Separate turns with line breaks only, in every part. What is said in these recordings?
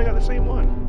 I got the same one.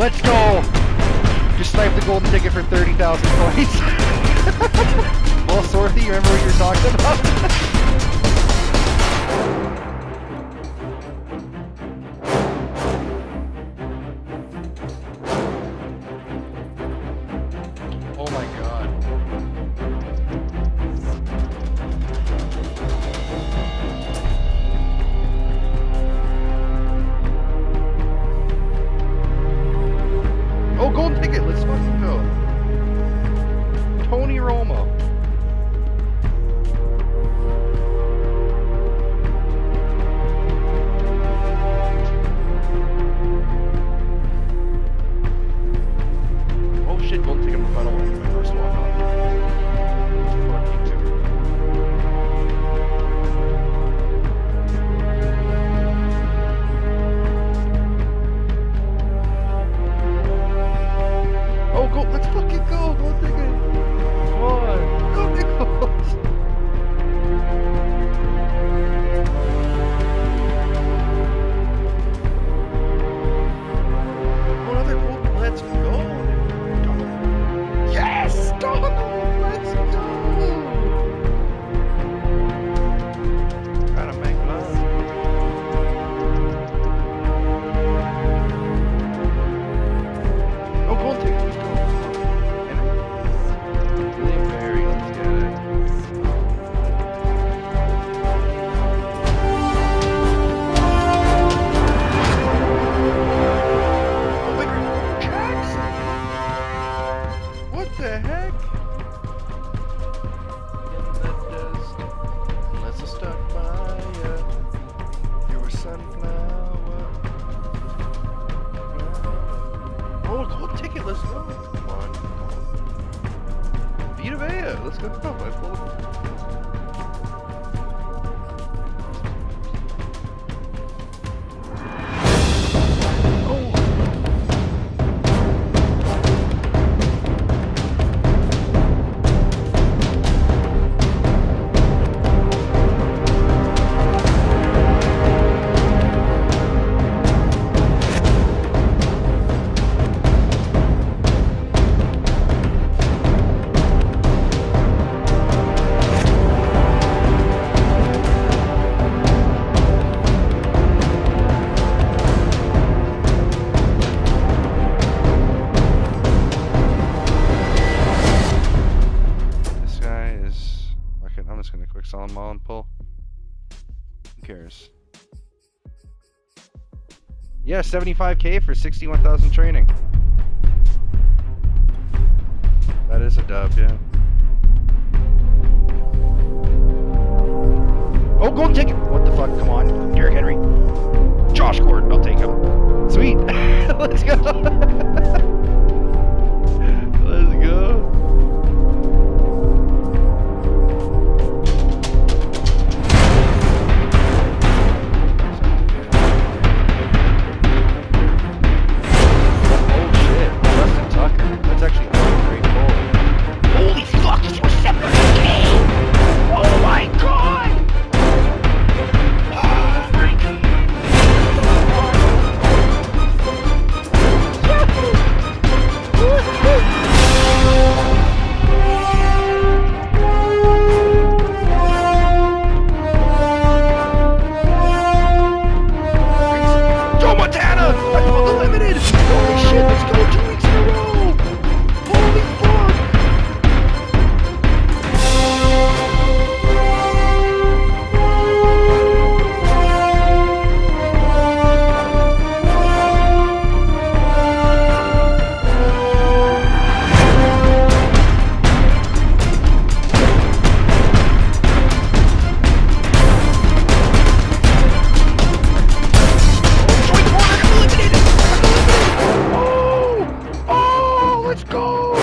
Let's go! Just snipe the golden ticket for 30,000 points. well, Sorthy, remember what you were talking about? the heck? Yeah, 75k for 61,000 training. That is a dub, yeah. Oh, golden ticket! What the fuck? Come on, Derrick Henry. Josh Gordon, I'll take him. Sweet. Let's go. Let's go!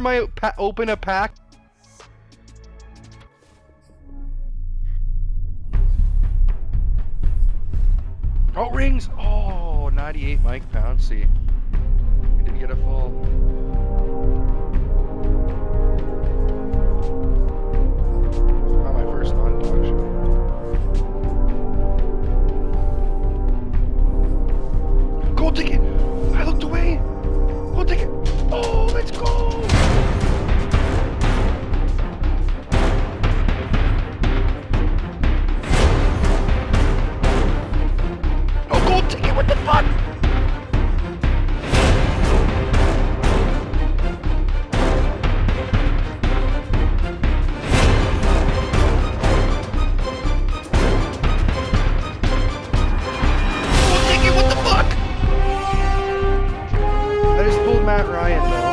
For my open a pack. Oh, rings! Oh, 98 Mike Pouncey. I did get a full. Matt Ryan though.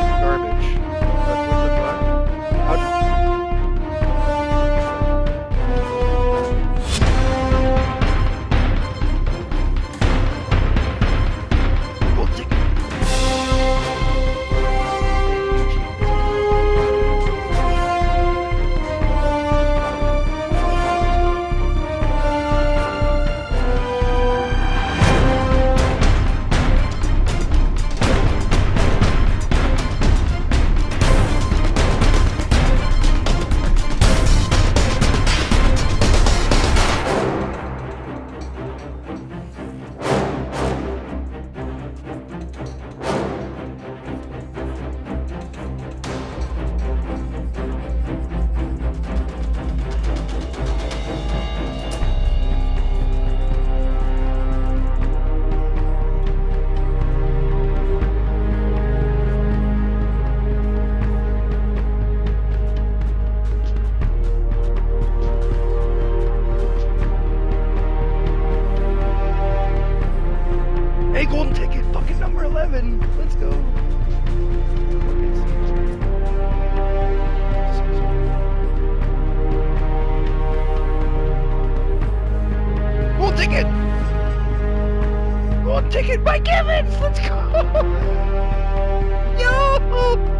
Ticket, Mike Evans. Let's go. Yo.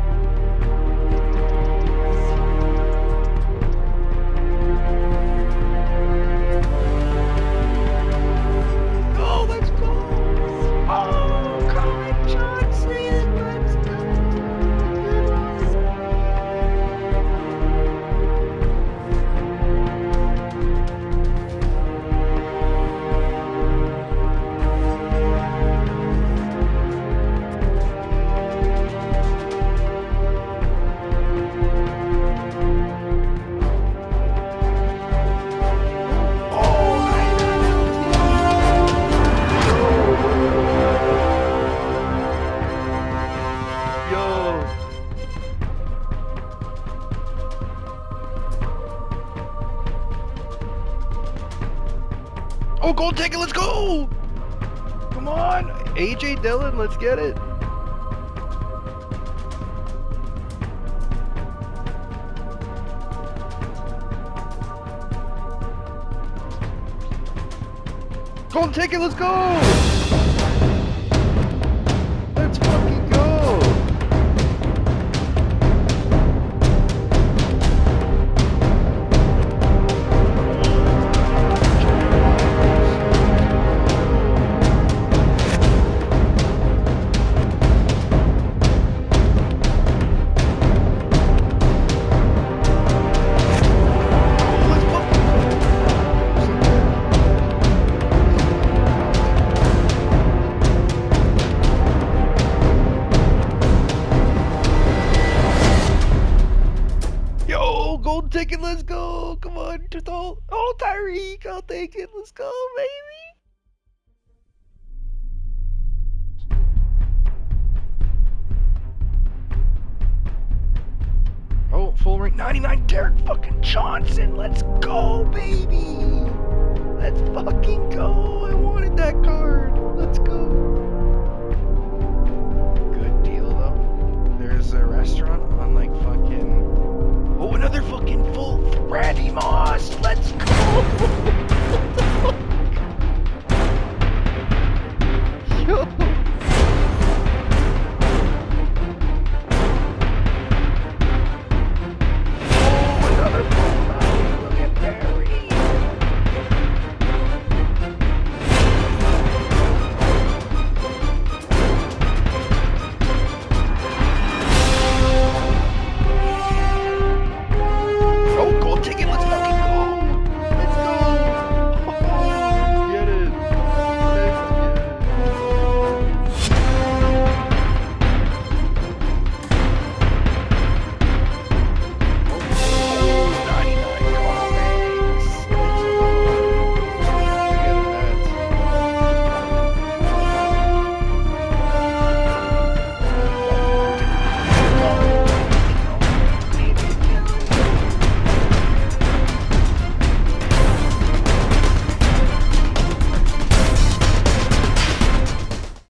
Oh, gold ticket, let's go! Come on, AJ Dillon, let's get it. Golden ticket, let's go! Yo, it. let's go. Come on, to Oh, Tyreek, I'll take it. Let's go, baby. Oh, full ring. 99 Derrick fucking Johnson. Let's go, baby. Let's fucking go. I wanted that card. Let's go. Randy Moss. Let's go.